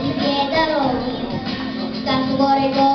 Together on you, that's what